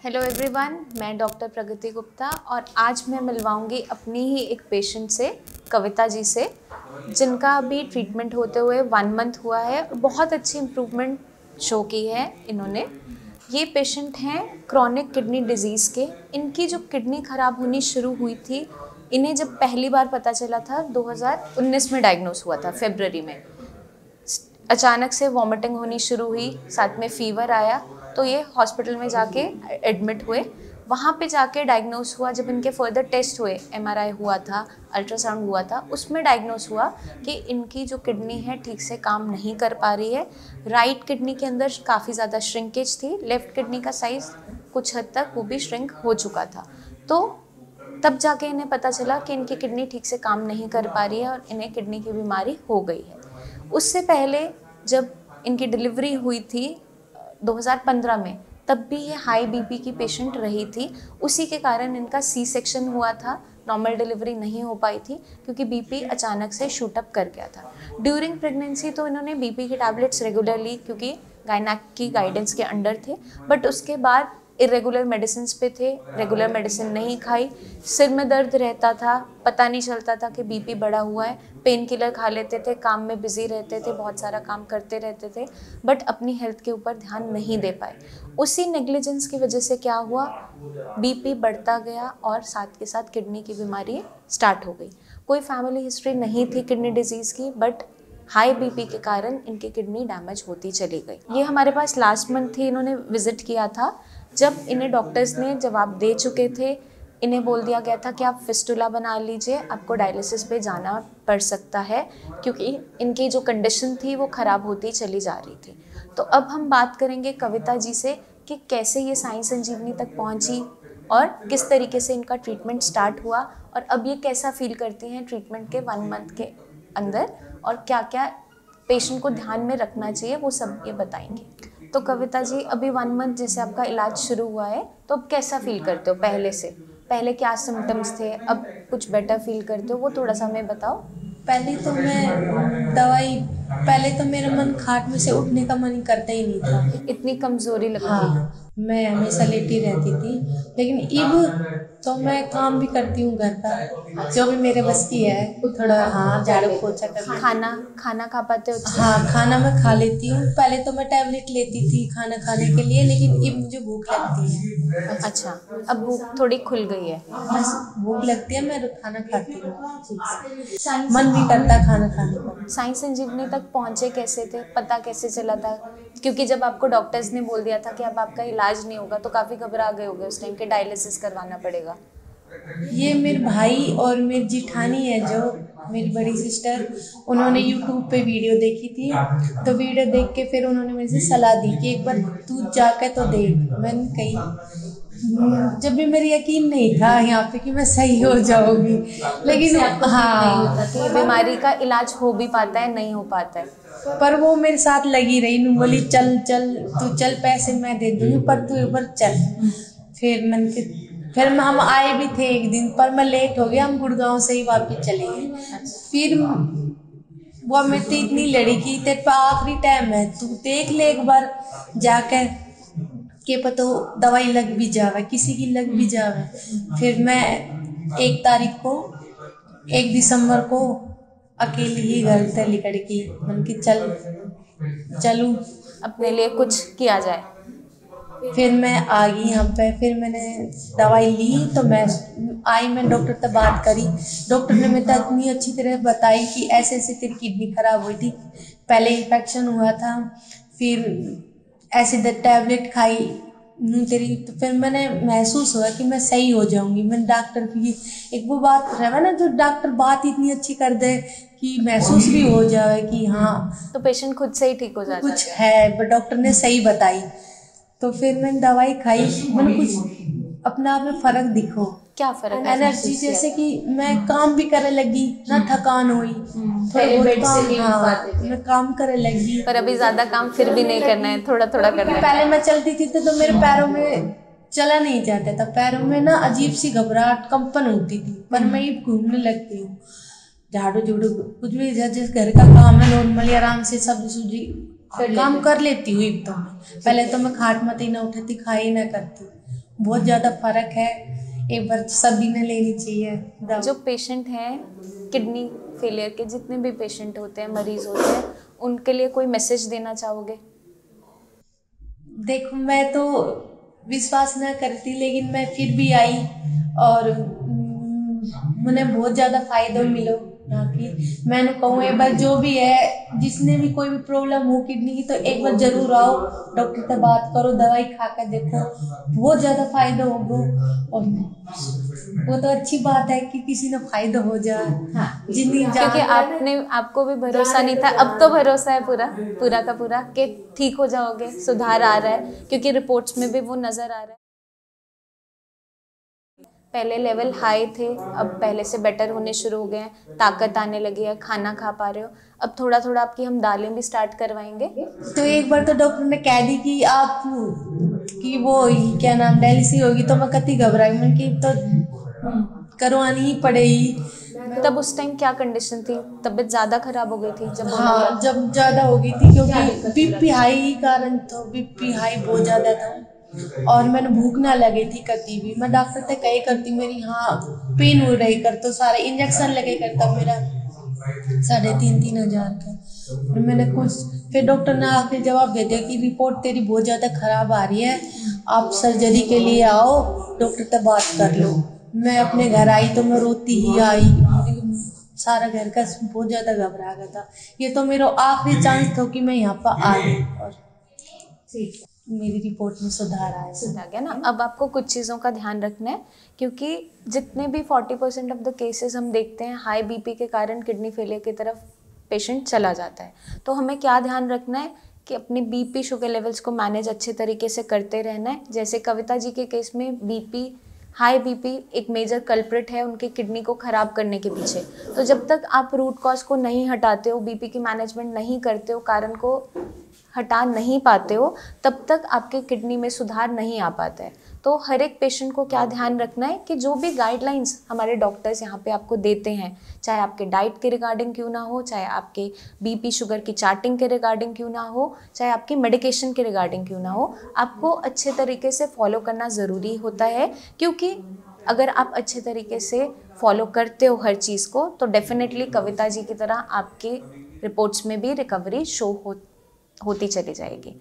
Hello everyone मैं doctor Pragati Gupta और आज मैं मिलवाऊँगी अपनी ही एक पेशेंट से, कविता जी से, जिनका अभी ट्रीटमेंट होते हुए वन मंथ हुआ है और बहुत अच्छी इम्प्रूवमेंट शो की है इन्होंने। ये पेशेंट हैं क्रॉनिक किडनी डिज़ीज़ के। इनकी जो किडनी ख़राब होनी शुरू हुई थी, इन्हें जब पहली बार पता चला था 2019 में डायग्नोस हुआ था फेबररी में। अचानक से वॉमिटिंग होनी शुरू हुई, साथ में फीवर आया। तो ये हॉस्पिटल में जाके एडमिट हुए। वहाँ पे जाके डायग्नोस हुआ, जब इनके फर्दर टेस्ट हुए एमआरआई हुआ था अल्ट्रासाउंड हुआ था, उसमें डायग्नोस हुआ कि इनकी जो किडनी है ठीक से काम नहीं कर पा रही है। राइट किडनी के अंदर काफ़ी ज़्यादा श्रिंकेज थी लेफ़्ट किडनी का साइज़ कुछ हद तक वो भी श्रिंक हो चुका था। तो तब जाके इन्हें पता चला कि इनकी किडनी ठीक से काम नहीं कर पा रही है और इन्हें किडनी की बीमारी हो गई है। उससे पहले जब इनकी डिलीवरी हुई थी 2015 में, तब भी ये हाई बीपी की पेशेंट रही थी। उसी के कारण इनका सी सेक्शन हुआ था। नॉर्मल डिलीवरी नहीं हो पाई थी, क्योंकि बीपी अचानक से शूटअप कर गया था। ड्यूरिंग प्रेगनेंसी तो इन्होंने बीपी की टैबलेट्स रेगुलरली क्योंकि गायनाक की गाइडेंस के अंडर थे। बट उसके बाद इरेगुलर मेडिसिन पे थे रेगुलर मेडिसिन नहीं खाई। सिर में दर्द रहता था, पता नहीं चलता था कि बीपी बढ़ा हुआ है। पेन किलर खा लेते थे, काम में बिज़ी रहते थे, बहुत सारा काम करते रहते थे बट अपनी हेल्थ के ऊपर ध्यान नहीं दे पाए। उसी नेग्लिजेंस की वजह से क्या हुआ? बीपी बढ़ता गया और साथ के साथ किडनी की बीमारी स्टार्ट हो गई। कोई फैमिली हिस्ट्री नहीं थी किडनी डिज़ीज़ की बट हाई बीपी के कारण इनकी किडनी डैमेज होती चली गई। ये हमारे पास लास्ट मंथ थी, इन्होंने विज़िट किया था। जब इन्हें डॉक्टर्स ने जवाब दे चुके थे, इन्हें बोल दिया गया था कि आप फिस्टुला बना लीजिए, आपको डायलिसिस पे जाना पड़ सकता है, क्योंकि इनकी जो कंडीशन थी वो ख़राब होती चली जा रही थी। तो अब हम बात करेंगे कविता जी से कि कैसे ये साइंस संजीवनी तक पहुँची और किस तरीके से इनका ट्रीटमेंट स्टार्ट हुआ और अब ये कैसा फील करती हैं ट्रीटमेंट के वन मंथ के अंदर और क्या क्या पेशेंट को ध्यान में रखना चाहिए, वो सब ये बताएँगे। तो कविता जी अभी वन मंथ जैसे आपका इलाज शुरू हुआ है तो अब कैसा फील करते हो पहले से? पहले क्या सिम्टम्स थे? अब कुछ बेटर फील करते हो? वो थोड़ा सा हमें बताओ। पहले तो मैं दवाई पहले तो मेरा मन खाट में से उठने का मन करता ही नहीं था। इतनी कमज़ोरी लगा हाँ। मैं हमेशा लेटी रहती थी। लेकिन अब तो मैं काम भी करती हूँ घर का। जो भी मेरे बस की है थोड़ा हाँ झाड़ू पोछा कर खाना खाना खा पाते हो हाँ खाना मैं खा लेती हूँ। पहले तो मैं टैबलेट लेती थी खाना खाने के लिए लेकिन अब मुझे भूख लगती है। अच्छा अब भूख थोड़ी खुल गई है। बस भूख लगती है मैं खाना खाती हूँ। मन भी करता खाना खाने का। साइंस संजीवनी तक पहुँचे कैसे थे? पता कैसे चला था? क्योंकि जब आपको डॉक्टर्स ने बोल दिया था कि अब आपका इलाज नहीं होगा तो काफ़ी घबरा गए होगे उस टाइम के डायलिसिस करवाना पड़ेगा। ये मेरे भाई और मेरी जिठानी है जो, मेरी बड़ी सिस्टर उन्होंने यूट्यूब पे वीडियो देखी थी। तो वीडियो देख के फिर उन्होंने मेरे से सलाह दी कि एक बार तू जाकर तो देख, मैंने कही जब भी मेरी यकीन नहीं था यहाँ पे कि मैं सही हो जाऊँगी। लेकिन हाँ तो बीमारी का इलाज हो भी पाता है नहीं हो पाता है। पर वो मेरे साथ लगी रही नू बोली चल चल तू चल पैसे मैं दे दूँगी पर तू एक बार चल। फिर मन के फिर हम आए भी थे एक दिन पर मैं लेट हो गया हम गुड़गांव से ही वापस चले गए। फिर वो मेरे इतनी लड़ी की तेरे आखिरी टाइम है तू देख ले एक बार जाकर के पता दवाई लग भी जावे किसी की लग भी जावे। फिर मैं एक तारीख को एक दिसंबर को अकेली ही घर से निकल की मन की चल चलूँ। अपने लिए कुछ किया जाए। फिर मैं आ गई यहाँ पे फिर मैंने दवाई ली तो मैं आई मैं डॉक्टर से बात करी। डॉक्टर ने मेरे इतनी अच्छी तरह बताई कि ऐसे ऐसे तेरी किडनी खराब हुई थी। पहले इन्फेक्शन हुआ था फिर ऐसे टैबलेट खाई तेरी तो फिर मैंने महसूस हुआ कि मैं सही हो जाऊँगी। मैंने डॉक्टर की एक वो बात रहा ना जो डॉक्टर बात इतनी अच्छी कर दे कि महसूस भी हो जाए कि हाँ। तो पेशेंट खुद से ही ठीक हो जाता कुछ है। पर डॉक्टर ने सही बताई। तो फिर मैंने दवाई खाई मैंने कुछ अपने आप में फ़र्क दिखो। क्या फ़र्क एनर्जी जैसे कि मैं काम भी करे लगी ना थकान हुई थोड़ा काम हाँ मैं काम करे लगी। पर अभी ज़्यादा काम फिर भी नहीं करना है थोड़ा थोड़ा करना है। पहले मैं चलती थी तो, तो मेरे पैरों में चला नहीं जाता था। पैरों में ना अजीब सी घबराहट कंपन होती थी पर मैं ये घूमने लगती हूँ। झाड़ू झूड़ू कुछ भी जिस घर का काम है नॉर्मली आराम से सब्ज़ी सूजी काम कर लेती हूँ एकदम। पहले तो मैं खाट मत ही ना उठाती खाई ना करती। बहुत ज़्यादा फ़र्क है। एक बार सभी ने लेनी चाहिए जो पेशेंट हैं किडनी फेलियर के जितने भी पेशेंट होते हैं मरीज़ होते हैं उनके लिए कोई मैसेज देना चाहोगे? देखो मैं तो विश्वास ना करती लेकिन मैं फिर भी आई और मुझे बहुत ज़्यादा फ़ायदा मिलो। मैंने कहूँ एक बार जो भी है जिसने भी कोई भी प्रॉब्लम हो किडनी की तो एक बार ज़रूर आओ। डॉक्टर से बात करो दवाई खा कर देखो। बहुत ज़्यादा फ़ायदा होगा। और वो तो अच्छी बात है कि किसी ने फ़ायदा हो जाए। हाँ, जितनी क्योंकि आपने आपको भी भरोसा नहीं था। अब तो भरोसा है पूरा पूरा का पूरा कि ठीक हो जाओगे सुधार आ रहा है। क्योंकि रिपोर्ट्स में भी वो नज़र आ रहा है। पहले लेवल हाई थे अब पहले से बेटर होने शुरू हो गए हैं ताकत आने लगी है खाना खा पा रहे हो। अब थोड़ा थोड़ा आपकी हम दालें भी स्टार्ट करवाएँगे। तो एक बार तो डॉक्टर ने कह दी कि आप कि वो क्या नाम डायलिसिस होगी तो मैं कति घबराई मैं कि तो करवानी ही पड़ेगी। तब उस टाइम क्या कंडीशन थी? तबीयत ज़्यादा खराब हो गई थी जब हाँ जब ज़्यादा हो गई थी क्योंकि बीपी हाई कारण था बीपी हाई बहुत ज़्यादा था। और मैंने भूख ना लगी थी कभी भी। मैं डॉक्टर से कही करती, मेरी हाँ पेन हो रही कर तो सारे इंजेक्शन लगे करता मेरा साढ़े तीन तीन हज़ार का और मैंने कुछ, फिर डॉक्टर ने आके जवाब दे दिया कि रिपोर्ट तेरी बहुत ज़्यादा ख़राब आ रही है। आप सर्जरी के लिए आओ डॉक्टर से बात कर लो। मैं अपने घर आई तो मैं रोती ही आई। सारा घर का बहुत ज़्यादा घबरा गया था। ये तो मेरा आखिरी चांस था कि मैं यहाँ पर आ गई और मेरी रिपोर्ट में सुधार आया सुधार गया ना? अब आपको कुछ चीज़ों का ध्यान रखना है, क्योंकि जितने भी 40 परसेंट ऑफ़ द केसेस हम देखते हैं हाई बीपी के कारण किडनी फेलियर की तरफ़ पेशेंट चला जाता है। तो हमें क्या ध्यान रखना है कि अपने बीपी शुगर लेवल्स को मैनेज अच्छे तरीके से करते रहना है। जैसे कविता जी के केस में बीपी हाई बीपी एक मेजर कल्प्रिट है उनकी किडनी को ख़राब करने के पीछे। तो जब तक आप रूट कॉज को नहीं हटाते हो बीपी की मैनेजमेंट नहीं करते हो, कारण को हटा नहीं पाते हो, तब तक आपके किडनी में सुधार नहीं आ पाता है। तो हर एक पेशेंट को क्या ध्यान रखना है कि जो भी गाइडलाइंस हमारे डॉक्टर्स यहाँ पे आपको देते हैं, चाहे आपके डाइट के रिगार्डिंग क्यों ना हो, चाहे आपके बीपी शुगर की चार्टिंग के रिगार्डिंग क्यों ना हो, चाहे आपकी मेडिकेशन के रिगार्डिंग क्यों ना हो, आपको अच्छे तरीके से फॉलो करना ज़रूरी होता है। क्योंकि अगर आप अच्छे तरीके से फॉलो करते हो हर चीज़ को तो डेफिनेटली कविता जी की तरह आपके रिपोर्ट्स में भी रिकवरी शो हो होती चली जाएगी।